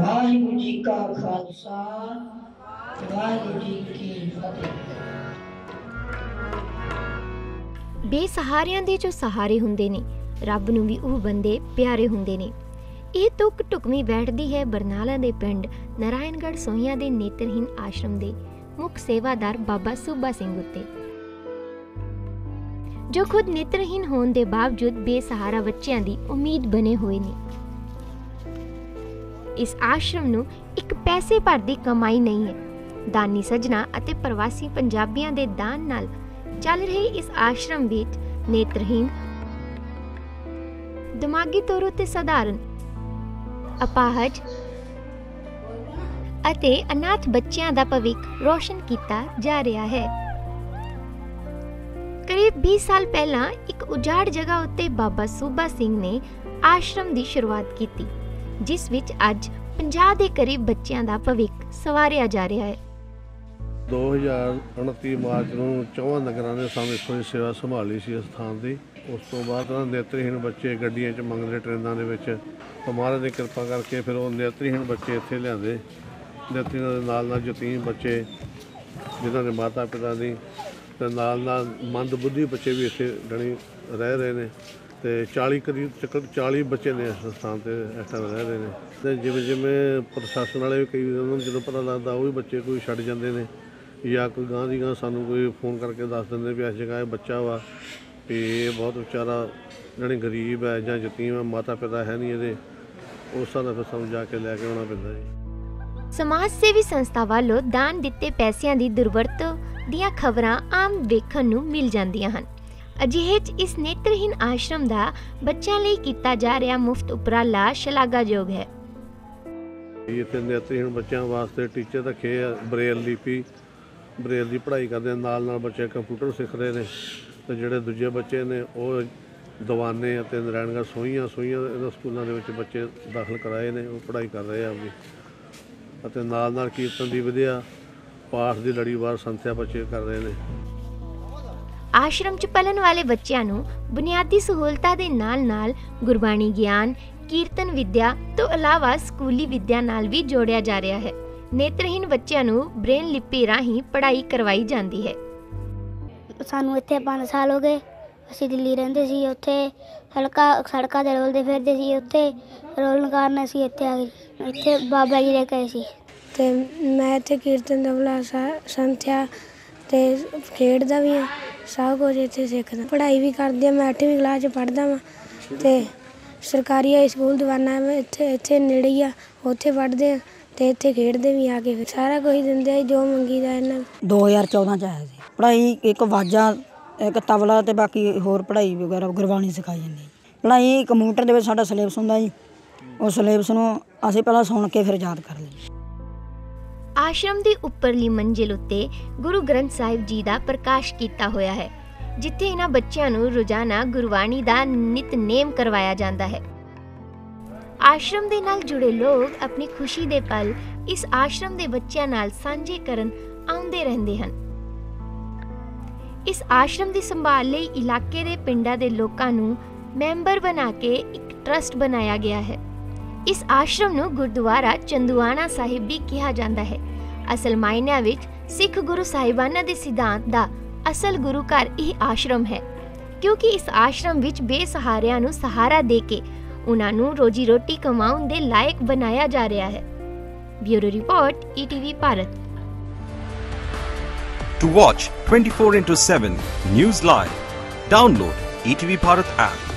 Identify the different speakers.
Speaker 1: ਵਾਹਿਗੁਰੂ ਜੀ ਕਾ ਖਾਲਸਾ, ਵਾਹਿਗੁਰੂ ਜੀ ਕੀ ਫਤਿਹ।
Speaker 2: ਬੇਸਹਾਰਿਆਂ ਦੇ ਜੋ ਸਹਾਰੇ ਹੁੰਦੇ ਨੇ, ਰੱਬ ਨੂੰ ਵੀ ਉਹ ਬੰਦੇ ਪਿਆਰੇ ਹੁੰਦੇ ਨੇ। ਇਹ ਤੁਕ ਟੁਕਵੀਂ ਬੈਠਦੀ ਹੈ ਬਰਨਾਲਾ ਦੇ ਪਿੰਡ ਨਾਰਾਇਣਗੜ੍ਹ ਸੋਹੀਆਂ ਦੇ ਨੇਤਰਹੀਨ ਆਸ਼ਰਮ ਦੇ ਮੁੱਖ ਸੇਵਾਦਾਰ ਬਾਬਾ ਸੂਬਾ ਸਿੰਘ ਉੱਤੇ। ਜੋ ਖੁਦ ਨੇਤਰਹੀਨ ਹੋਣ ਦੇ ਬਾਵਜੂਦ ਬੇਸਹਾਰਾ ਬੱਚਿਆਂ ਦੀ ਉਮੀਦ ਬਣੇ ਹੋਏ ਨੇ। ਇਸ ਆਸ਼ਰਮ ਨੂੰ ਇੱਕ ਪੈਸੇ ਭਰ ਦੀ ਕਮਾਈ ਨਹੀਂ ਹੈ। ਦਾਨੀ ਸੱਜਣਾ ਅਤੇ ਪ੍ਰਵਾਸੀ ਪੰਜਾਬੀਆਂ ਦੇ ਦਾਨ ਨਾਲ ਚੱਲ ਰਹੇ ਇਸ ਆਸ਼ਰਮ ਵਿੱਚ ਨੇਤਰਹੀਨ ਦਿਮਾਗੀ ਤੌਰ ਉਤੇ ਸਧਾਰਨ, ਅਪਾਹਜ ਅਤੇ ਅਨਾਥ ਬੱਚਿਆਂ ਦਾ ਭਵਿੱਖ ਰੋਸ਼ਨ ਕੀਤਾ ਜਾ ਰਿਹਾ ਹੈ। ਕਰੀਬ 20 ਸਾਲ ਪਹਿਲਾਂ ਇੱਕ ਉਜਾੜ ਜਗ੍ਹਾ ਉੱਤੇ ਬਾਬਾ ਸੂਬਾ ਸਿੰਘ ਨੇ ਆਸ਼ਰਮ ਦੀ ਸ਼ੁਰੂਆਤ ਕੀਤੀ। ਜਿਸ ਵਿੱਚ ਅੱਜ 50 ਦੇ ਕਰੀਬ ਬੱਚਿਆਂ ਦਾ ਭਵਿੱਖ ਸਵਾਰਿਆ ਜਾ ਰਿਹਾ ਹੈ।
Speaker 3: 2029 ਮਾਰਚ ਨੂੰ ਚੌਹਾਂ ਨਗਰਾਂ ਨੇ ਸਾਨੂੰ ਇੱਥੋਂ ਦੀ ਸੇਵਾ ਸੰਭਾਲੀ ਸੀ ਇਸ ਥਾਂ ਦੀ। ਉਸ ਤੋਂ ਬਾਅਦ ਉਹਨਾਂ ਨੇਤਰਹੀਣ ਬੱਚੇ ਗੱਡੀਆਂ 'ਚ ਮੰਗਦੇ ਟ੍ਰੇਨਾਂ ਦੇ ਵਿੱਚ। ਮਹਾਰਾਜ ਦੀ ਕਿਰਪਾ ਕਰਕੇ ਫਿਰ ਉਹ ਨੇਤਰਹੀਣ ਬੱਚੇ ਇੱਥੇ ਲਿਆਂਦੇ। ਨੇਤਰਹੀਣਾਂ ਦੇ ਨਾਲ ਨਾਲ ਯਤੀਮ ਬੱਚੇ, ਜਿਨ੍ਹਾਂ ਦੇ ਮਾਤਾ ਪਿਤਾ ਦੀ ਤੇ ਨਾਲ ਨਾਲ ਮੰਦ ਬੁੱਧੀ ਬੱਚੇ ਵੀ ਇੱਥੇ ਜਣੀ ਰਹਿ ਰਹੇ ਨੇ। ਤੇ 40 ਕਰੀਬ ਤੱਕ 40 ਬੱਚੇ ਨੇ ਇਸ ਸਥਾਨ ਤੇ ਇਸ ਟਾਈਮ ਰਹਿ ਰਹੇ ਨੇ। ਤੇ ਜਿਵੇਂ ਜਿਵੇਂ ਪ੍ਰਸ਼ਾਸਨ ਵਾਲੇ ਕਈ ਉਹਨਾਂ ਨੂੰ ਜਦੋਂ ਪਤਾ ਲੱਗਦਾ, ਉਹ ਵੀ ਬੱਚੇ ਕੋਈ ਛੱਡ ਜਾਂਦੇ ਨੇ ਜਾਂ ਕੋਈ ਗਾਂ ਦੀ ਗਾਂ ਸਾਨੂੰ ਕੋਈ ਫੋਨ ਕਰਕੇ ਦੱਸ ਦਿੰਦੇ ਵੀ ਇਸ ਜਗ੍ਹਾ ਇਹ ਬੱਚਾ ਵਾ ਵੀ ਇਹ ਬਹੁਤ ਵਿਚਾਰਾ ਜਿਹੜੇ ਗਰੀਬ ਹੈ ਜਾਂ ਯਤੀਮ ਹੈ, ਮਾਤਾ ਪਿਤਾ ਹੈ ਨਹੀਂ ਇਹਦੇ। ਉਸ ਹਿਸਾਬ ਫਿਰ ਸਾਨੂੰ ਜਾ ਕੇ ਲੈ ਕੇ ਆਉਣਾ ਪੈਂਦਾ ਜੀ।
Speaker 2: ਸਮਾਜ ਸੇਵੀ ਸੰਸਥਾ ਵੱਲੋਂ ਦਾਨ ਦਿੱਤੇ ਪੈਸਿਆਂ ਦੀ ਦੁਰਵਰਤੋਂ ਦੀਆਂ ਖਬਰਾਂ ਆਮ ਵੇਖਣ ਨੂੰ ਮਿਲ ਜਾਂਦੀਆਂ ਹਨ। ਅਜਿਹੇ 'ਚ ਇਸ ਨੇਤਰਹੀਨ ਆਸ਼ਰਮ ਦਾ ਬੱਚਿਆਂ ਲਈ ਕੀਤਾ ਜਾ ਰਿਹਾ ਮੁਫਤ ਉਪਰਾਲਾ ਸ਼ਲਾਘਾਯੋਗ ਹੈ।
Speaker 3: ਇੱਥੇ ਨੇਤਰਹੀਣ ਬੱਚਿਆਂ ਵਾਸਤੇ ਟੀਚਰ ਰੱਖੇ ਆ, ਬ੍ਰੇਲ ਲਿਪੀ, ਬ੍ਰੇਲ ਦੀ ਪੜ੍ਹਾਈ ਕਰਦੇ ਨਾਲ ਨਾਲ ਬੱਚੇ ਕੰਪਿਊਟਰ ਸਿੱਖ ਰਹੇ ਨੇ ਤੇ ਜਿਹੜੇ ਦੂਜੇ ਬੱਚੇ ਨੇ ਉਹ ਦਵਾਨੇ ਅਤੇ ਨਾਰਾਇਣਗੜ੍ਹ ਸੋਹੀਆਂ ਸੋਹੀਆਂ ਇਹਨਾਂ ਸਕੂਲਾਂ ਦੇ ਵਿੱਚ ਬੱਚੇ ਦਾਖਲ ਕਰਾਏ ਨੇ, ਉਹ ਪੜ੍ਹਾਈ ਕਰ ਰਹੇ ਆ ਆਪਣੀ ਅਤੇ ਨਾਲ ਨਾਲ ਕੀਰਤਨ ਦੀ ਵਿਦਿਆ, ਪਾਠ ਦੀ ਲੜੀਵਾਰ ਸੰਥਿਆ ਬੱਚੇ ਕਰ ਰਹੇ ਨੇ।
Speaker 2: ਆਸ਼ਰਮ 'ਚ ਪਲਣ ਵਾਲੇ ਬੱਚਿਆਂ ਨੂੰ ਬੁਨਿਆਦੀ ਸਹੂਲਤਾਂ ਦੇ ਨਾਲ-ਨਾਲ ਗੁਰਬਾਣੀ ਗਿਆਨ ਕੀਰਤਨ ਵਿਦਿਆ ਤੋਂ ਇਲਾਵਾ ਸਕੂਲੀ ਵਿਦਿਆ ਨਾਲ ਵੀ ਜੋੜਿਆ ਜਾ ਰਿਹਾ ਹੈ। ਨੇਤਰਹੀਨ ਬੱਚਿਆਂ ਨੂੰ ਬ੍ਰੇਨ ਲਿਪੀ ਰਾਹੀਂ ਪੜ੍ਹਾਈ ਕਰਵਾਈ ਜਾਂਦੀ ਹੈ।
Speaker 4: ਸਾਨੂੰ ਇੱਥੇ 5 ਸਾਲ ਹੋ ਗਏ। ਅਸੀਂ ਦਿੱਲੀ ਰਹਿੰਦੇ ਸੀ ਉੱਥੇ ਸੜਕਾਂ ਸੜਕਾਂ ਤੇ ਰੋਲਦੇ ਫਿਰਦੇ ਸੀ ਉੱਥੇ ਰੋਲਣ ਕਾਰਨ ਅਸੀਂ ਇੱਥੇ ਆ ਗਏ ਇੱਥੇ ਬਾਬਾ ਜੀ ਲੈ ਕੇ ਆਏ ਸੀ।
Speaker 5: ਤੇ ਮੈਂ ਇੱਥੇ ਕੀਰਤਨ ਤਬਲਾ ਸਾ- ਸੰਥਿਆ ਤੇ ਖੇਡਦਾ ਵੀ ਹਾਂ। ਸਭ ਕੁਝ ਇੱਥੇ ਸਿੱਖਦਾ। ਪੜ੍ਹਾਈ ਵੀ ਕਰਦੀ ਹਾਂ ਮੈਂ 8ਵੀਂ ਕਲਾਸ 'ਚ ਪੜ੍ਹਦਾ ਵਾਂ ਤੇ ਸਰਕਾਰੀ ਹਾਈ ਸਕੂਲ ਦੀਵਾਨਾ ਮੈਂ ਇੱਥੇ ਇੱਥੇ ਨੇੜੇ ਹੀ ਆ, ਉੱਥੇ ਪੜ੍ਹਦੇ ਆ ਤੇ ਇੱਥੇ ਖੇਡਦੇ ਵੀ ਆ ਕੇ ਫਿਰ ਸਾਰਾ ਕੁਝ ਦਿੰਦੇ ਆ ਜੋ ਮੰਗੀਦਾ ਇਹਨਾਂ ਨੂੰ।
Speaker 6: 2014 ਚ ਆਇਆ ਸੀ। ਪੜ੍ਹਾਈ ਇੱਕ ਵਾਜਾ, ਇੱਕ ਤਬਲਾ ਤੇ ਬਾਕੀ ਹੋਰ ਪੜ੍ਹਾਈ ਵਗੈਰਾ ਗੁਰਬਾਣੀ ਸਿਖਾਈ ਜਾਂਦੀ ਪੜ੍ਹਾਈ ਕੰਪਿਊਟਰ ਦੇ ਵਿੱਚ ਸਾਡਾ ਸਿਲੇਬਸ ਹੁੰਦਾ ਜੀ। ਉਹ ਸਿਲੇਬਸ ਨੂੰ ਅਸੀਂ ਪਹਿਲਾਂ ਸੁਣ ਕੇ ਫਿਰ ਯਾਦ ਕਰ ਲੈਂਦੇ।
Speaker 2: ਆਸ਼ਰਮ ਦੀ ਉੱਪਰਲੀ ਮੰਜ਼ਿਲ ਉੱਤੇ ਗੁਰੂ ਗ੍ਰੰਥ ਸਾਹਿਬ ਜੀ ਦਾ ਪ੍ਰਕਾਸ਼ ਕੀਤਾ ਹੋਇਆ ਹੈ, ਜਿੱਥੇ ਇਹਨਾਂ ਬੱਚਿਆਂ ਨੂੰ ਰੋਜ਼ਾਨਾ ਗੁਰਬਾਣੀ ਦਾ ਨਿਤਨੇਮ ਕਰਵਾਇਆ ਜਾਂਦਾ ਹੈ। ਆਸ਼ਰਮ ਦੇ ਨਾਲ ਜੁੜੇ ਲੋਕ ਆਪਣੀ ਖੁਸ਼ੀ ਦੇ ਪਲ ਇਸ ਆਸ਼ਰਮ ਦੇ ਬੱਚਿਆਂ ਨਾਲ ਸਾਂਝੇ ਕਰਨ ਆਉਂਦੇ ਰਹਿੰਦੇ ਹਨ। ਇਸ ਆਸ਼ਰਮ ਦੀ ਸੰਭਾਲ ਲਈ ਇਲਾਕੇ ਦੇ ਪਿੰਡਾਂ ਦੇ ਲੋਕਾਂ ਨੂੰ ਮੈਂਬਰ ਬਣਾ ਕੇ ਇੱਕ ਟਰਸਟ ਬਣਾਇਆ ਗਿਆ ਹੈ। ਇਸ ਆਸ਼ਰਮ ਨੂੰ ਗੁਰਦੁਆਰਾ ਚੰਦੂਆਣਾ ਸਾਹਿਬ ਵੀ ਕਿਹਾ ਜਾਂਦਾ ਹੈ। ਅਸਲ ਮਾਇਨਿਆਂ ਵਿੱਚ ਸਿੱਖ ਗੁਰੂ ਸਾਹਿਬਾਨਾਂ ਦੇ ਸਿਧਾਂਤ ਦਾ ਅਸਲ ਗੁਰੂ ਘਰ ਇਹ ਆਸ਼ਰਮ ਹੈ। ਕਿਉਂਕਿ ਇਸ ਆਸ਼ਰਮ ਵਿੱਚ ਬੇਸਹਾਰਿਆਂ ਨੂੰ ਸਹਾਰਾ ਦੇ ਕੇ ਉਹਨਾਂ ਨੂੰ ਰੋਜੀ ਰੋਟੀ ਕਮਾਉਣ ਦੇ ਲਾਇਕ ਬਣਾਇਆ ਜਾ ਰਿਹਾ ਹੈ। Bureau report ETV Bharat.
Speaker 7: To watch 24 into 7 News Live, download ETV Bharat app.